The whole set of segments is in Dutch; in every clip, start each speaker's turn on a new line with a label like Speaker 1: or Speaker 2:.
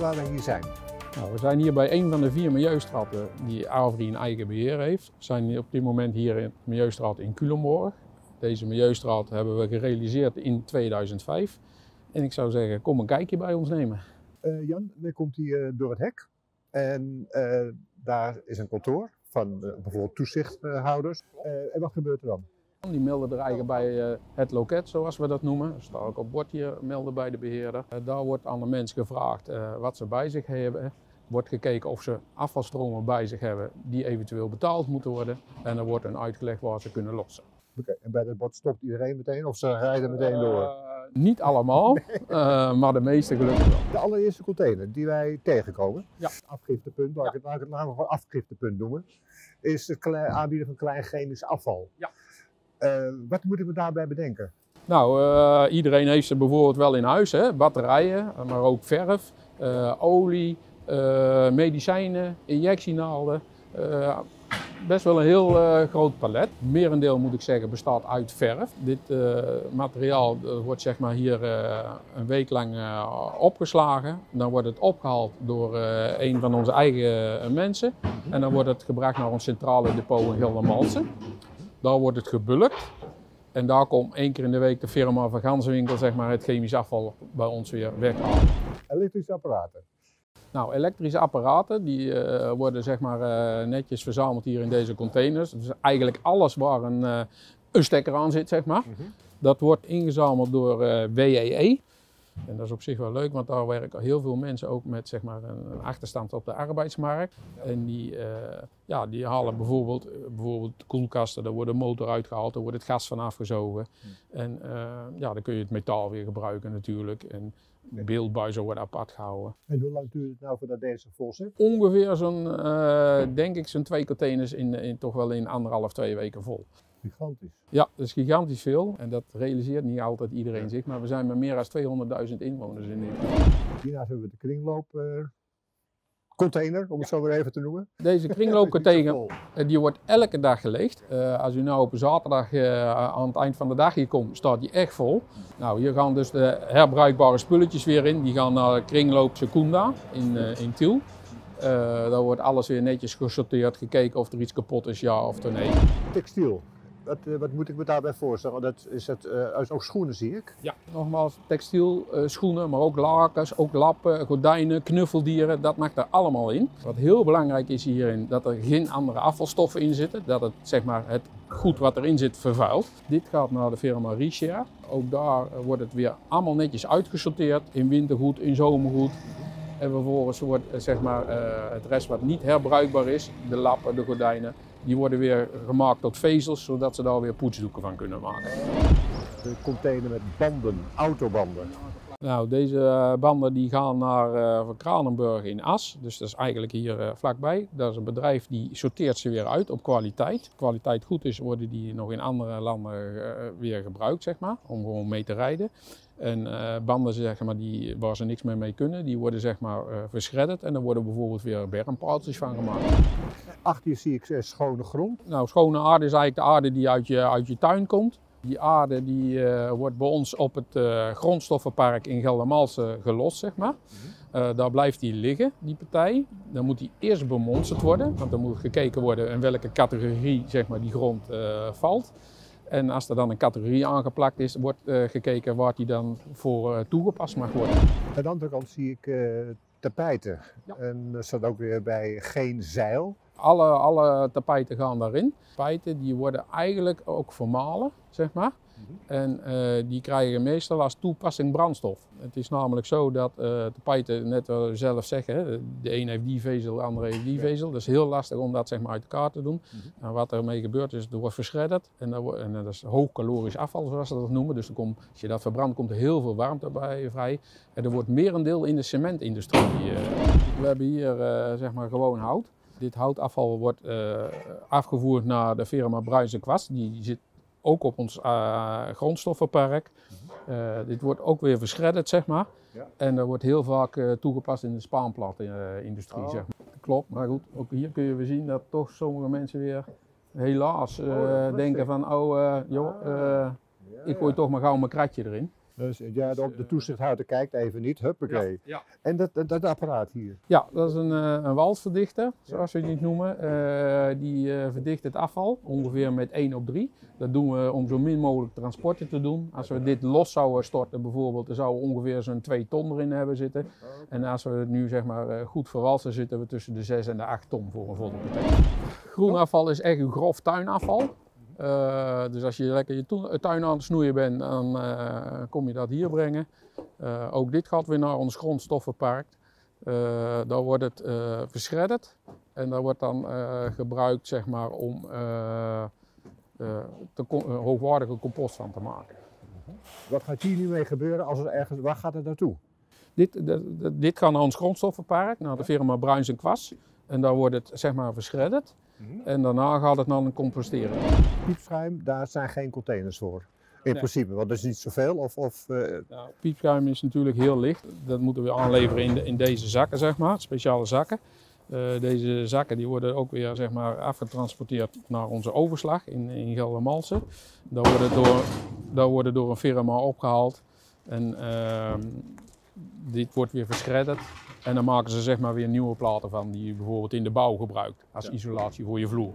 Speaker 1: waar we hier zijn?
Speaker 2: Nou, we zijn hier bij een van de vier milieustraten die Avri in eigen beheer heeft. We zijn op dit moment hier in de Milieustraat in Culemborg. Deze Milieustraat hebben we gerealiseerd in 2005. En ik zou zeggen, kom een kijkje bij ons nemen.
Speaker 1: Uh, Jan, je komt hier door het hek en uh, daar is een kantoor van uh, bijvoorbeeld toezichthouders. en wat gebeurt er dan?
Speaker 2: Die melden er eigenlijk bij het loket, zoals we dat noemen. Er staat ook op bord hier, melden bij de beheerder. daar wordt aan de mens gevraagd wat ze bij zich hebben. Wordt gekeken of ze afvalstromen bij zich hebben die eventueel betaald moeten worden. En er wordt een uitgelegd waar ze kunnen lossen.
Speaker 1: Oké, en bij dat bord stopt iedereen meteen of ze rijden meteen door?
Speaker 2: Niet allemaal, uh, maar de meeste gelukkig wel.
Speaker 1: De allereerste container die wij tegenkomen, ja. afgiftepunt, waar, ja. ik het, waar ik het namelijk gewoon afgiftepunt noemen, is het aanbieden van klein chemisch afval. Ja. Uh, wat moet ik me daarbij bedenken?
Speaker 2: Nou, uh, iedereen heeft ze bijvoorbeeld wel in huis, hè? batterijen, maar ook verf, olie, medicijnen, injectienaalden best wel een heel groot palet. Merendeel moet ik zeggen bestaat uit verf. Dit materiaal wordt zeg maar hier een week lang opgeslagen. Dan wordt het opgehaald door een van onze eigen mensen. En dan wordt het gebracht naar ons centrale depot in Geldermalsen. Daar wordt het gebulkt. En daar komt één keer in de week de firma van Ganzenwinkel zeg maar, het chemisch afval bij ons weer weghalen.
Speaker 1: Elektrische apparaten.
Speaker 2: Nou, elektrische apparaten die uh, worden zeg maar uh, netjes verzameld hier in deze containers. Dus eigenlijk alles waar een, uh, een stekker aan zit, zeg maar. Mm -hmm. Dat wordt ingezameld door WEE. En dat is op zich wel leuk, want daar werken heel veel mensen ook met zeg maar, een, achterstand op de arbeidsmarkt. En die, ja, die halen bijvoorbeeld, bijvoorbeeld koelkasten, daar wordt de motor uitgehaald, daar wordt het gas van afgezogen. Mm. En ja, dan kun je het metaal weer gebruiken natuurlijk. En, beeldbuizen worden apart gehouden.
Speaker 1: En hoe lang duurt het nou voordat deze vol zit?
Speaker 2: Ongeveer zo'n, uh, denk ik, zo'n twee containers in, in, toch wel in anderhalf, twee weken vol.
Speaker 1: Gigantisch.
Speaker 2: Ja, dat is gigantisch veel. En dat realiseert niet altijd iedereen zich. Maar we zijn met meer dan 200.000 inwoners in Nederland.
Speaker 1: Hiernaast hebben we de kringloop uh, container, om het zo weer even te noemen.
Speaker 2: Deze kringloopcontainer die wordt elke dag gelegd. Uh, als u nou op een zaterdag uh, aan het eind van de dag hier komt, staat die echt vol. Nou, hier gaan dus de herbruikbare spulletjes weer in. Die gaan naar kringloop Secunda in, uh, in Tiel. daar wordt alles weer netjes gesorteerd, gekeken of er iets kapot is, ja of nee.
Speaker 1: Textiel. Wat, uh, wat, moet ik me daarbij voorstellen? Dat is het, uh, ook schoenen zie ik?
Speaker 2: Ja, nogmaals, textiel, uh, schoenen, maar ook lakens, ook lappen, gordijnen, knuffeldieren, dat mag er allemaal in. Wat heel belangrijk is hierin, dat er geen andere afvalstoffen in zitten, dat het, zeg maar, het goed wat erin zit vervuilt. Dit gaat naar de firma Richia. Ook daar wordt het weer allemaal netjes uitgesorteerd, in wintergoed, in zomergoed. En vervolgens wordt zeg maar, het rest wat niet herbruikbaar is, de lappen, de gordijnen, die worden weer gemaakt tot vezels, zodat ze daar weer poetsdoeken van kunnen maken.
Speaker 1: De container met banden, autobanden.
Speaker 2: Nou, deze banden die gaan naar uh, Kranenburg in As. Dus dat is eigenlijk hier uh, vlakbij. Dat is een bedrijf die sorteert ze weer uit op kwaliteit. kwaliteit goed is, worden die nog in andere landen uh, weer gebruikt, zeg maar, om gewoon mee te rijden. En banden zeg maar, die, waar ze niks meer mee kunnen, die worden zeg maar, verschredderd. En er worden bijvoorbeeld weer bermpaaltjes van gemaakt.
Speaker 1: Achter je zie ik schone grond.
Speaker 2: Nou, schone aarde is eigenlijk de aarde die uit je, uit je tuin komt. Die aarde die, wordt bij ons op het grondstoffenpark in Geldermalsen gelost, zeg maar. Uh, daar blijft die liggen, die partij. Dan moet die eerst bemonsterd worden, want dan moet gekeken worden in welke categorie zeg maar, die grond valt. En als er dan een categorie aangeplakt is, wordt gekeken waar die dan voor toegepast mag worden.
Speaker 1: Aan de andere kant zie ik tapijten. Ja. En er staat ook weer bij geen zeil.
Speaker 2: Alle, alle tapijten gaan daarin. Tapijten die worden eigenlijk ook vermalen, zeg maar. En uh, die krijgen meestal als toepassing brandstof. Het is namelijk zo dat uh, tapijten, net wat zelf zeggen, de een heeft die vezel, de andere heeft die vezel. Dat is heel lastig om dat zeg maar, uit elkaar te doen. Mm En wat ermee gebeurt is, er wordt verschredderd en, dat, wordt, en dat is hoogkalorisch afval zoals ze dat noemen. Dus er komt, als je dat verbrandt komt er heel veel warmte bij vrij. En er wordt merendeel in de cementindustrie. Uh, we hebben hier zeg maar gewoon hout. Dit houtafval wordt afgevoerd naar de firma Bruins Kwast. Die zit ook op ons uh, grondstoffenpark. Uh, dit wordt ook weer verschredderd, zeg maar. Ja. En dat wordt heel vaak toegepast in de spaanplatenindustrie, oh. zeg maar. Klopt, maar goed, ook hier kun je weer zien dat toch sommige mensen weer helaas oh, denken van, oh joh, ik gooi toch maar gauw mijn kratje erin.
Speaker 1: Dus ja, de, de toezichthouder kijkt even niet, huppakee.
Speaker 2: Ja, ja.
Speaker 1: En dat, dat, dat apparaat hier?
Speaker 2: Ja, dat is een, eh, een walsverdichter, zoals we het noemen. Eh, die eh, verdicht het afval, ongeveer met 1 op 3. Dat doen we om zo min mogelijk transporten te doen. Als we dit los zouden storten bijvoorbeeld, dan zouden we ongeveer zo'n 2 ton erin hebben zitten. En als we het nu zeg maar goed verwalsen, zitten we tussen de 6 en de 8 ton voor een volle container. Groenafval is echt een grof tuinafval. Uh, dus als je lekker je tuin aan het snoeien bent, dan uh, kom je dat hier brengen. Uh, ook dit gaat weer naar ons grondstoffenpark. daar wordt het verschredderd en daar wordt dan gebruikt zeg maar, om te hoogwaardige compost van te maken.
Speaker 1: Wat gaat hier nu mee gebeuren als er ergens, waar gaat het naartoe?
Speaker 2: Dit, dit, dit gaat naar ons grondstoffenpark, naar de firma Bruins en Kwas. En daar wordt het zeg maar verschredderd. En daarna gaat het naar een composteren.
Speaker 1: Piepschuim, daar zijn geen containers voor. In principe, want dat is niet zoveel. Of, of, uh...
Speaker 2: piepschuim is natuurlijk heel licht. Dat moeten we aanleveren in, de, in deze zakken, zeg maar, speciale zakken. Uh, deze zakken die worden ook weer zeg maar, afgetransporteerd naar onze overslag in, in Geldermalsen. Daar worden door, daar worden door een firma opgehaald. En uh, dit wordt weer verschredderd en dan maken ze zeg maar weer nieuwe platen van die je bijvoorbeeld in de bouw gebruikt als isolatie voor je vloer.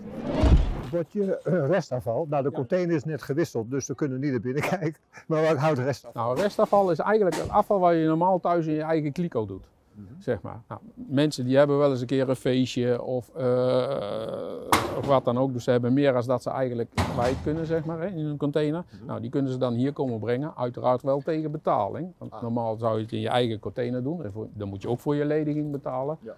Speaker 1: Wat je uh, restafval, nou de container is net gewisseld, dus we kunnen niet naar binnen kijken. Maar wat houdt restafval?
Speaker 2: Nou, restafval is eigenlijk het afval wat je normaal thuis in je eigen kliko doet. Mhm. Zeg maar. Nou, mensen die hebben wel eens een keer een feestje of, uh, of wat dan ook. Dus ze hebben meer als dat ze eigenlijk kwijt kunnen zeg maar, hè, in een container. Mhm. Nou, die kunnen ze dan hier komen brengen. Uiteraard wel tegen betaling. Want ah. normaal zou je het in je eigen container doen. Dan moet je ook voor je lediging betalen. Ja.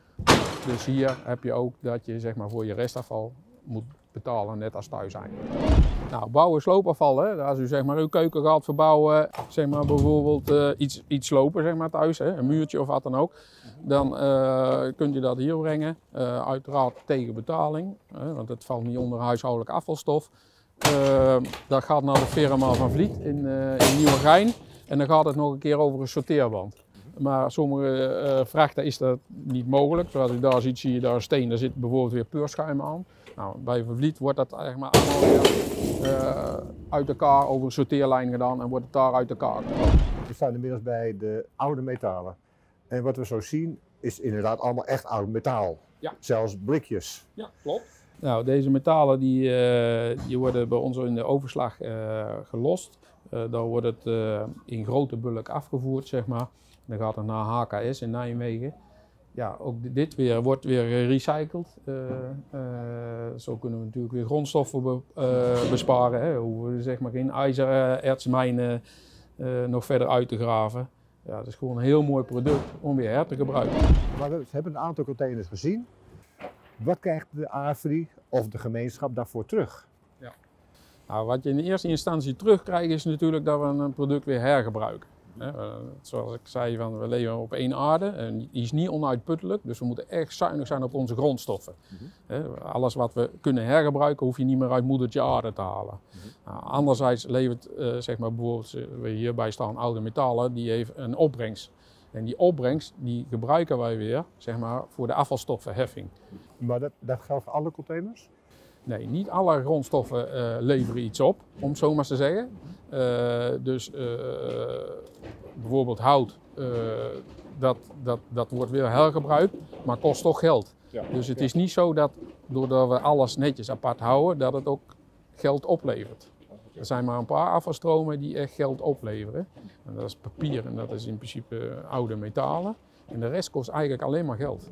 Speaker 2: Dus hier heb je ook dat je zeg maar, voor je restafval moet betalen, net als thuis zijn. Nou, bouwen sloopafval, hè. als u zeg maar uw keuken gaat verbouwen, zeg maar bijvoorbeeld uh, iets, iets slopen zeg maar, thuis, hè, een muurtje of wat dan ook, dan uh, kunt u dat hier brengen, uh, uiteraard tegen betaling, want het valt niet onder huishoudelijk afvalstof. dat gaat naar de firma van Vliet in, in Nieuwegein en dan gaat het nog een keer over een sorteerband. Maar sommige vrachten is dat niet mogelijk. Zoals u daar ziet, zie je daar een steen, daar zit bijvoorbeeld weer peurschuim aan. Nou, bij Vervliet wordt dat eigenlijk maar allemaal weer uh, uit elkaar over een sorteerlijn gedaan en wordt het daar uit elkaar gedaan.
Speaker 1: We staan inmiddels bij de oude metalen. En wat we zo zien is inderdaad allemaal echt oud metaal. Ja. Zelfs blikjes.
Speaker 2: Ja, klopt. Nou, deze metalen die, uh, die worden bij ons in de overslag uh, gelost. Dan wordt het in grote bulk afgevoerd, zeg maar. Dan gaat het naar HKS in Nijmegen ja, ook dit weer wordt weer gerecycled. Uh, uh, zo kunnen we natuurlijk weer grondstoffen be, uh, besparen. Hè. Hoe we zeg maar in ijzerertsmijnen nog verder uit te graven. Ja, het is gewoon een heel mooi product om weer her te gebruiken.
Speaker 1: Maar we hebben een aantal containers gezien. Wat krijgt de AFRI of de gemeenschap daarvoor terug? Ja.
Speaker 2: Nou, wat je in eerste instantie terugkrijgt is natuurlijk dat we een product weer hergebruiken. Eh, zoals ik zei, van, we leven op één aarde en die is niet onuitputtelijk, dus we moeten echt zuinig zijn op onze grondstoffen. Mhm. alles wat we kunnen hergebruiken, hoef je niet meer uit moedertje aarde te halen. Mhm. nou, anderzijds levert, uh, zeg maar bijvoorbeeld, eh, we hierbij staan oude metalen, die heeft een opbrengst. En die opbrengst die gebruiken wij weer zeg maar, voor de afvalstoffenheffing.
Speaker 1: Maar dat, dat geldt voor alle containers?
Speaker 2: Nee, niet alle grondstoffen uh, leveren iets op, om het zo maar te zeggen. Uh, dus uh, bijvoorbeeld hout, dat, dat, dat wordt weer hergebruikt, maar kost toch geld. Ja, dus het is niet zo dat doordat we alles netjes apart houden, dat het ook geld oplevert. Er zijn maar een paar afvalstromen die echt geld opleveren. En dat is papier en dat is in principe oude metalen. En de rest kost eigenlijk alleen maar geld.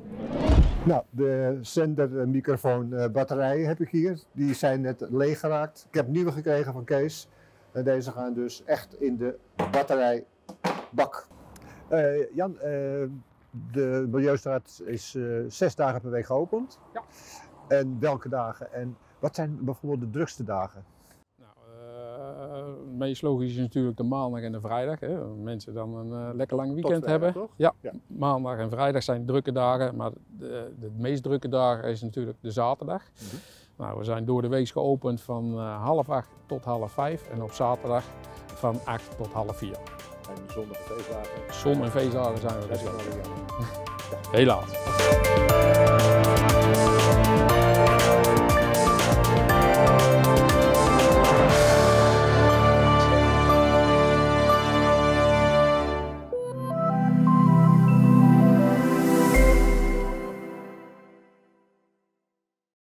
Speaker 1: Nou, de zender, microfoon, uh, batterijen heb ik hier. Die zijn net leeg geraakt. Ik heb nieuwe gekregen van Kees. En deze gaan dus echt in de batterijbak. Uh, Jan, uh, de Milieustraat is zes dagen per week geopend. Ja. En welke dagen? En wat zijn bijvoorbeeld de drukste dagen?
Speaker 2: Het meest logisch is natuurlijk de maandag en de vrijdag. Hè. Mensen dan een uh, lekker lang weekend hebben. Ja, ja, maandag en vrijdag zijn drukke dagen, maar de, de meest drukke dagen is natuurlijk de zaterdag. Mm nou, we zijn door de week geopend van uh, half acht tot half vijf en op zaterdag van acht tot half vier.
Speaker 1: En zondag en feestdagen?
Speaker 2: Zon en feestdagen zijn we dus. Helaas.